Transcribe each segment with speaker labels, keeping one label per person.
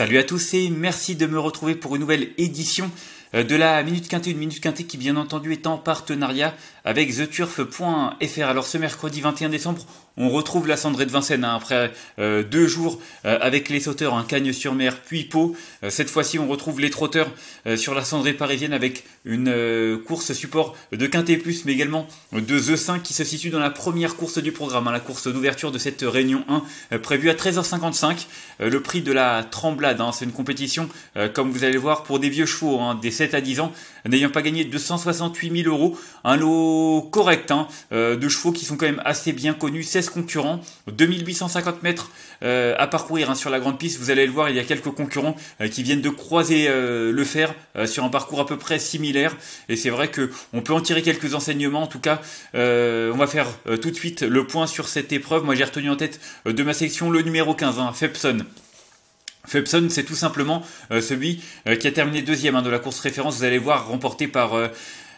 Speaker 1: Salut à tous et merci de me retrouver pour une nouvelle édition euh, de la Minute Quintée, une Minute Quintée qui bien entendu est en partenariat avec TheTurf.fr. Alors ce mercredi 21 décembre, on retrouve la cendrée de Vincennes hein, après euh, deux jours euh, avec les sauteurs, un cagne sur mer puis Pau. cette fois-ci, on retrouve les trotteurs sur la cendrée parisienne avec une course support de Quintet Plus, mais également de The 5 qui se situe dans la première course du programme, hein, la course d'ouverture de cette réunion 1 prévue à 13h55. le prix de la tremblade, hein, c'est une compétition, comme vous allez voir, pour des vieux chevaux, des 7 à 10 ans, n'ayant pas gagné 268 000 euros. Un lot correct hein, euh, de chevaux qui sont quand même assez bien connus. 16 concurrents, 2850 mètres euh, à parcourir hein, sur la grande piste. Vous allez le voir, il y a quelques concurrents euh, qui viennent de croiser le fer sur un parcours à peu près similaire. Et c'est vrai que on peut en tirer quelques enseignements. En tout cas, on va faire tout de suite le point sur cette épreuve. Moi, j'ai retenu en tête de ma section le numéro 15, hein, Fepson. C'est tout simplement celui qui a terminé deuxième hein, de la course référence. Vous allez voir remporté par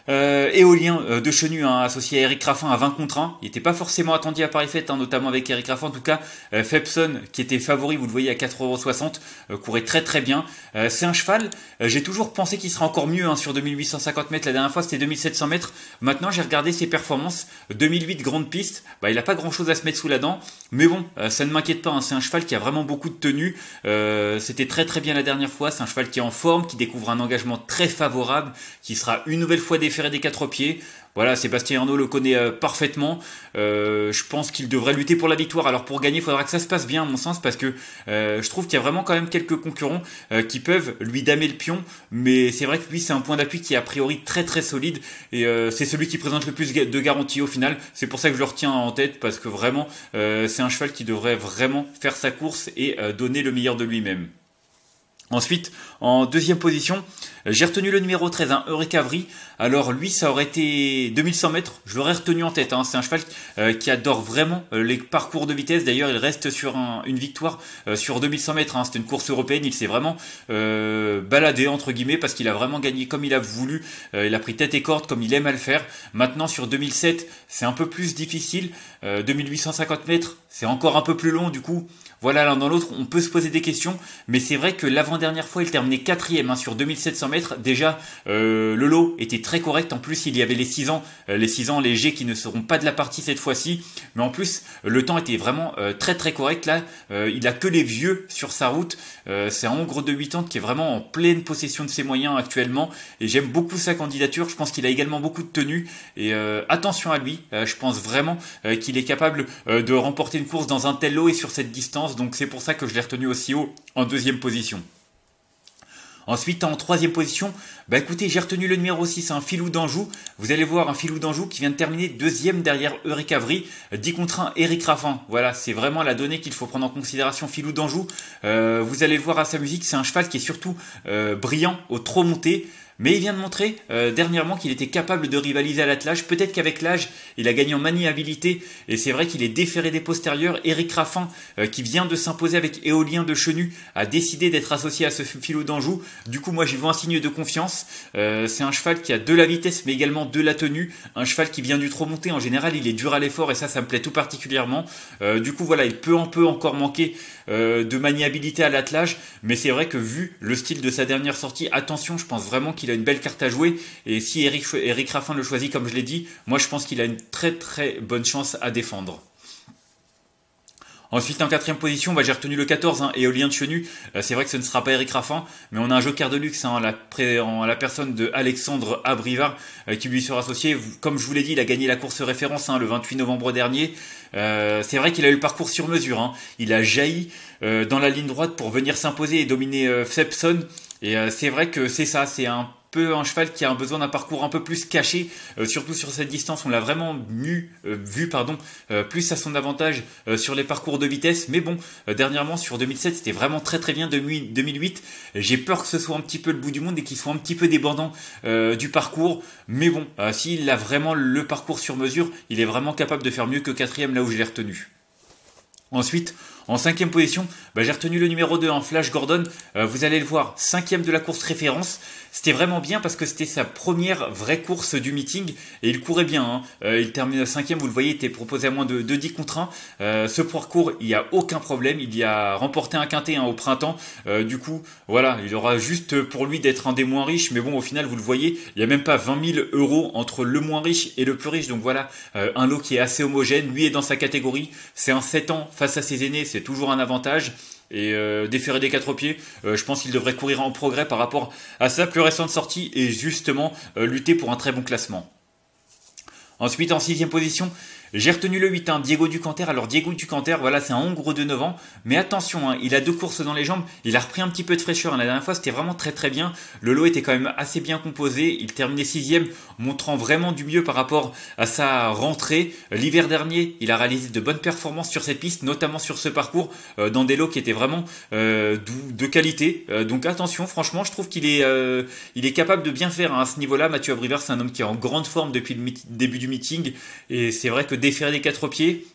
Speaker 1: euh, éolien euh, de Chenu, hein, associé à Eric Raffin à 20 contre 1. Il n'était pas forcément attendu à Paris Fête, hein, notamment avec Eric Raffin. En tout cas, euh, qui était favori, vous le voyez, à 4,60€, euh, courait très très bien. c'est un cheval, j'ai toujours pensé qu'il sera encore mieux hein, sur 2850 mètres. La dernière fois, c'était 2700 mètres. Maintenant, j'ai regardé ses performances. 2008, grande piste. Bah, il n'a pas grand chose à se mettre sous la dent. Mais bon, ça ne m'inquiète pas. C'est un cheval qui a vraiment beaucoup de tenue. c'était très très bien la dernière fois. C'est un cheval qui est en forme, qui découvre un engagement très favorable, qui sera une nouvelle fois des quatre pieds. Voilà, Sébastien Arnaud le connaît euh, parfaitement. Euh, je pense qu'il devrait lutter pour la victoire. Alors pour gagner, il faudra que ça se passe bien, à mon sens, parce que euh, je trouve qu'il y a vraiment quand même quelques concurrents qui peuvent lui damer le pion. Mais c'est vrai que lui, c'est un point d'appui qui est a priori très très solide. Et c'est celui qui présente le plus de garanties au final. C'est pour ça que je le retiens en tête, parce que vraiment, c'est un cheval qui devrait vraiment faire sa course et donner le meilleur de lui-même. Ensuite, en deuxième position, j'ai retenu le numéro 13, un Eureka Alors lui, ça aurait été 2100 mètres, je l'aurais retenu en tête. Hein. C'est un cheval euh, qui adore vraiment euh, les parcours de vitesse. D'ailleurs, il reste sur une victoire euh, sur 2100 mètres. Hein. C'était une course européenne, il s'est vraiment baladé, entre guillemets, parce qu'il a vraiment gagné comme il a voulu. il a pris tête et corde comme il aime à le faire. Maintenant, sur 2007, c'est un peu plus difficile. 2850 mètres, c'est encore un peu plus long, du coup. Voilà, l'un dans l'autre, on peut se poser des questions, mais c'est vrai que l'avant-dernière fois, il terminait quatrième hein, sur 2700 mètres. Déjà, euh, le lot était très correct. En plus, il y avait les 6 ans, euh, les 6 ans légers qui ne seront pas de la partie cette fois-ci. Mais en plus, le temps était vraiment euh, très très correct. Là, il a que les vieux sur sa route. c'est un Hongre de 8 ans qui est vraiment en pleine possession de ses moyens actuellement. Et j'aime beaucoup sa candidature. Je pense qu'il a également beaucoup de tenue. Et attention à lui. je pense vraiment qu'il est capable de remporter une course dans un tel lot et sur cette distance donc c'est pour ça que je l'ai retenu aussi haut en deuxième position. Ensuite, en troisième position, bah écoutez, j'ai retenu le numéro 6, un filou d'Anjou. Vous allez voir un filou d'Anjou qui vient de terminer deuxième derrière Eureka Avry, 10 contre 1, Eric Raffin. Voilà, c'est vraiment la donnée qu'il faut prendre en considération, filou d'Anjou. Euh, vous allez le voir à sa musique, c'est un cheval qui est surtout euh, brillant au trop monté. Mais il vient de montrer euh, dernièrement qu'il était capable de rivaliser à l'attelage. Peut-être qu'avec l'âge, il a gagné en maniabilité. Et c'est vrai qu'il est déféré des postérieurs. Eric Raffin, euh, qui vient de s'imposer avec Éolien de Chenu, a décidé d'être associé à ce filot d'Anjou. Du coup, moi, j'y vois un signe de confiance. Euh, c'est un cheval qui a de la vitesse, mais également de la tenue. Un cheval qui vient du trop monté. En général, il est dur à l'effort et ça, ça me plaît tout particulièrement. du coup, voilà, il peut un peu encore manquer de maniabilité à l'attelage. Mais c'est vrai que vu le style de sa dernière sortie, attention, je pense vraiment qu'il il a une belle carte à jouer. Et si Eric, Eric Raffin le choisit, comme je l'ai dit, moi je pense qu'il a une très très bonne chance à défendre. Ensuite, en quatrième position, bah, j'ai retenu le 14, hein, Éolien de Chenu. Euh, c'est vrai que ce ne sera pas Eric Raffin, mais on a un joker de luxe hein, en, la, personne de Alexandre Abrivard euh, qui lui sera associé. Comme je vous l'ai dit, il a gagné la course référence hein, le 28 novembre dernier. Euh, c'est vrai qu'il a eu le parcours sur mesure. Il a jailli dans la ligne droite pour venir s'imposer et dominer Fepson. Et c'est vrai que c'est ça, c'est un un cheval qui a besoin d'un parcours un peu plus caché, euh, surtout sur cette distance. On l'a vraiment vu, euh, vu pardon, euh, plus à son avantage sur les parcours de vitesse. Mais bon, dernièrement sur 2007, c'était vraiment très très bien. 2008, j'ai peur que ce soit un petit peu le bout du monde et qu'il soit un petit peu débordant du parcours. Mais bon, s'il a vraiment le parcours sur mesure, il est vraiment capable de faire mieux que quatrième là où je l'ai retenu. Ensuite, en cinquième position, bah, j'ai retenu le numéro 2 en Flash Gordon. vous allez le voir, cinquième de la course référence. c'était vraiment bien parce que c'était sa première vraie course du meeting et il courait bien. Hein. Euh, il termine cinquième, vous le voyez, il était proposé à moins de, 10 contre 1. Euh, ce parcours, il n'y a aucun problème. Il y a remporté un quintet hein, au printemps. Euh, du coup, voilà, il aura juste pour lui d'être un des moins riches. Mais bon, au final, vous le voyez, il n'y a même pas 20 000 euros entre le moins riche et le plus riche. Donc voilà, un lot qui est assez homogène. Lui est dans sa catégorie. C'est un 7 ans face à ses aînés, c'est toujours un avantage. Et euh, déférer des quatre pieds, euh, je pense qu'il devrait courir en progrès par rapport à sa plus récente sortie et justement euh, lutter pour un très bon classement. Ensuite, en sixième position, j'ai retenu le 8, hein, Diego Ducanter. Alors Diego Ducanter, voilà, c'est un Hongre de 9 ans. Mais attention, hein, il a deux courses dans les jambes. Il a repris un petit peu de fraîcheur. La dernière fois, c'était vraiment très très bien. Le lot était quand même assez bien composé. Il terminait sixième, montrant vraiment du mieux par rapport à sa rentrée. L'hiver dernier, il a réalisé de bonnes performances sur cette piste, notamment sur ce parcours, euh, dans des lots qui étaient vraiment euh, de qualité. Euh, donc attention, franchement, je trouve qu'il est, il est capable de bien faire hein, à ce niveau-là. Mathieu Abriver, c'est un homme qui est en grande forme depuis le début du meeting. Et c'est vrai que déférer des quatre pieds,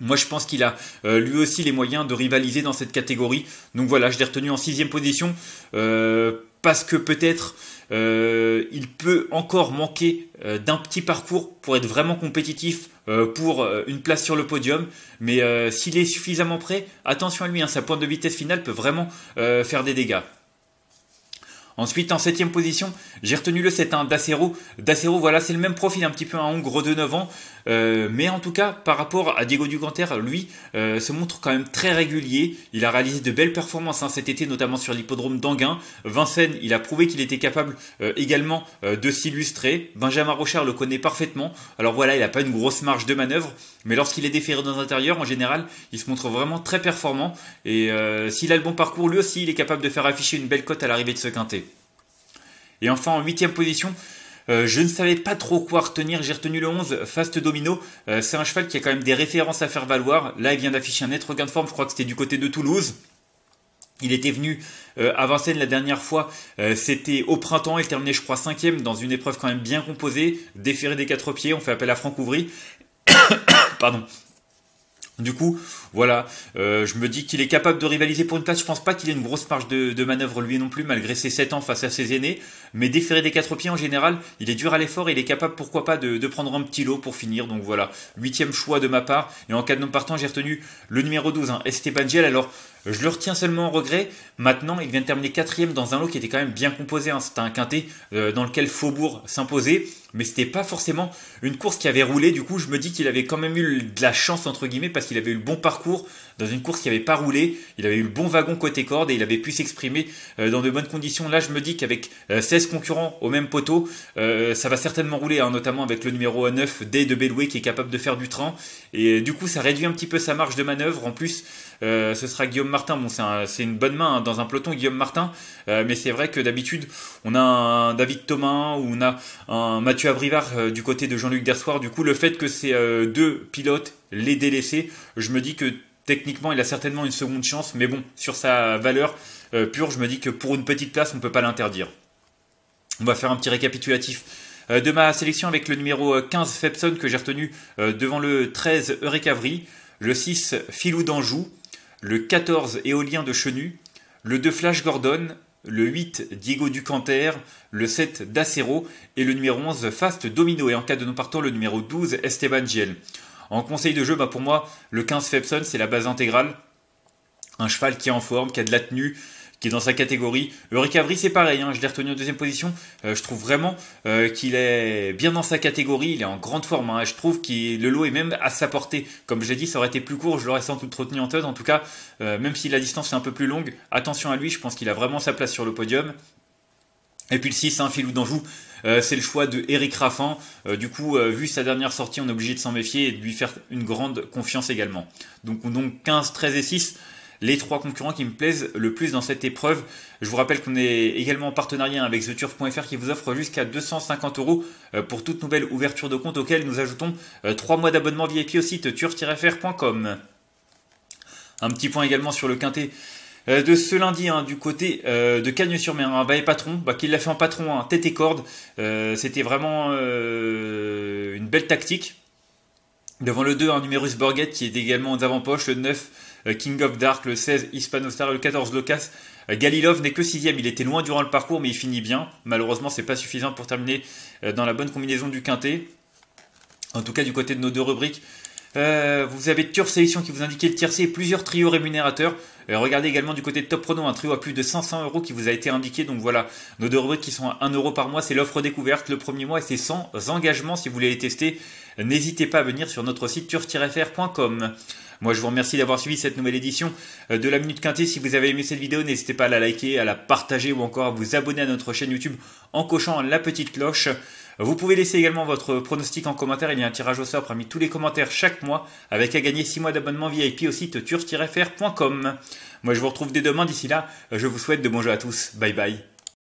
Speaker 1: moi, je pense qu'il a euh, lui aussi les moyens de rivaliser dans cette catégorie. Donc voilà, je l'ai retenu en sixième position euh, parce que peut-être euh, il peut encore manquer d'un petit parcours pour être vraiment compétitif pour une place sur le podium. Mais s'il est suffisamment prêt, attention à lui, hein, sa pointe de vitesse finale peut vraiment faire des dégâts. Ensuite, en septième position, j'ai retenu le 7-1 d'Acero. D'Acero, voilà, c'est le même profil, un petit peu un Hongre de 9 ans. Euh, mais en tout cas, par rapport à Diego Ducanter, lui, euh, se montre quand même très régulier. Il a réalisé de belles performances hein, cet été, notamment sur l'hippodrome d'Anguin. Vincennes, il a prouvé qu'il était capable euh, également de s'illustrer. Benjamin Rochard le connaît parfaitement. Alors voilà, il n'a pas une grosse marge de manœuvre, mais lorsqu'il est déféré dans l'intérieur, en général, il se montre vraiment très performant. Et s'il a le bon parcours, lui aussi, il est capable de faire afficher une belle cote à l'arrivée de ce quintet. Et enfin, en huitième position, euh, je ne savais pas trop quoi retenir. J'ai retenu le 11, Fast Domino. Euh, c'est un cheval qui a quand même des références à faire valoir. Là, il vient d'afficher un net regain de forme. Je crois que c'était du côté de Toulouse. Il était venu euh, à Vincennes la dernière fois, c'était au printemps, il terminait je crois cinquième dans une épreuve quand même bien composée, déféré des quatre pieds, on fait appel à Franck Ouvry. Pardon. Du coup, voilà, euh, je me dis qu'il est capable de rivaliser pour une place. Je pense pas qu'il ait une grosse marge de, manœuvre lui non plus, malgré ses 7 ans face à ses aînés. Mais déférer des quatre pieds en général, il est dur à l'effort il est capable, pourquoi pas, de, prendre un petit lot pour finir. Donc voilà, huitième choix de ma part. Et en cas de non partant, j'ai retenu le numéro 12, hein, Esteban Giel. Alors, je le retiens seulement en regret. Maintenant, il vient de terminer quatrième dans un lot qui était quand même bien composé. Hein. C'était un quintet euh, dans lequel Faubourg s'imposait mais c'était pas forcément une course qui avait roulé. Du coup, je me dis qu'il avait quand même eu de la chance entre guillemets parce qu'il avait eu le bon parcours dans une course qui n'avait pas roulé. Il avait eu le bon wagon côté corde et il avait pu s'exprimer euh, dans de bonnes conditions. Là, je me dis qu'avec 16 euh, concurrents au même poteau, euh, ça va certainement rouler, hein, notamment avec le numéro 9 D de Beloué qui est capable de faire du train. Et du coup, ça réduit un petit peu sa marge de manœuvre. En plus, ce sera Guillaume Martin. Bon, c'est une bonne main hein, dans un peloton, Guillaume Martin. mais c'est vrai que d'habitude, on a un David Thomas ou on a un Mathieu Abrivard du côté de Jean-Luc Dersoir. Du coup, le fait que ces deux pilotes les délaissés, je me dis que Techniquement, il a certainement une seconde chance, mais bon, sur sa valeur euh, pure, je me dis que pour une petite place, on ne peut pas l'interdire. On va faire un petit récapitulatif euh, de ma sélection avec le numéro 15 Fepson que j'ai retenu euh, devant le 13 Eurecavry, le 6 Filou d'Anjou, le 14 Éolien de Chenu, le 2 Flash Gordon, le 8 Diego Ducanter, le 7 Dacero et le numéro 11 Fast Domino et en cas de non partant le numéro 12 Esteban Giel. En conseil de jeu, bah pour moi, le 15 Fepson, c'est la base intégrale. Un cheval qui est en forme, qui a de la tenue, qui est dans sa catégorie. Eureka c'est pareil, hein, je l'ai retenu en deuxième position. Euh, je trouve vraiment euh, qu'il est bien dans sa catégorie, il est en grande forme. Hein. je trouve que le lot est même à sa portée. Comme je l'ai dit, ça aurait été plus court, je l'aurais sans doute retenu en tête. En tout cas, euh, même si la distance est un peu plus longue, attention à lui, je pense qu'il a vraiment sa place sur le podium. Et puis le 6, un filou d'Anjou, euh, c'est le choix de Eric Raffin. Euh, du coup, euh, vu sa dernière sortie, on est obligé de s'en méfier et de lui faire une grande confiance également. Donc, donc 15, 13 et 6, les trois concurrents qui me plaisent le plus dans cette épreuve. Je vous rappelle qu'on est également en partenariat avec TheTurf.fr qui vous offre jusqu'à 250 euros pour toute nouvelle ouverture de compte auquel nous ajoutons 3 mois d'abonnement VIP au site turf-fr.com. Un petit point également sur le quintet euh, de ce lundi hein, du côté euh, de Cagnes-sur-Mer, un valet patron, bah, qui l'a fait en patron, en tête et corde. Euh, c'était vraiment une belle tactique. Devant le 2, un Numerus Borghet qui est également aux avant-poches, le 9 King of Dark, le 16 Hispanostar, le 14 Locas Galilov n'est que sixième, il était loin durant le parcours, mais il finit bien. Malheureusement, c'est pas suffisant pour terminer dans la bonne combinaison du quintet. En tout cas, du côté de nos deux rubriques, vous avez Turf Sélection qui vous indique le tiercé et plusieurs trios rémunérateurs. Regardez également du côté de Top Prono un trio à plus de 500 euros qui vous a été indiqué. Donc voilà, nos deux rubriques qui sont à 1 euro par mois, c'est l'offre découverte le premier mois et c'est sans engagement si vous voulez les tester. N'hésitez pas à venir sur notre site turf-fr.com. Moi, je vous remercie d'avoir suivi cette nouvelle édition de la Minute Quintée. Si vous avez aimé cette vidéo, n'hésitez pas à la liker, à la partager ou encore à vous abonner à notre chaîne YouTube en cochant la petite cloche. Vous pouvez laisser également votre pronostic en commentaire. Il y a un tirage au sort parmi tous les commentaires chaque mois avec à gagner 6 mois d'abonnement VIP au site turf-fr.com. Moi, je vous retrouve dès demain. D'ici là, je vous souhaite de bons jeux à tous. Bye bye.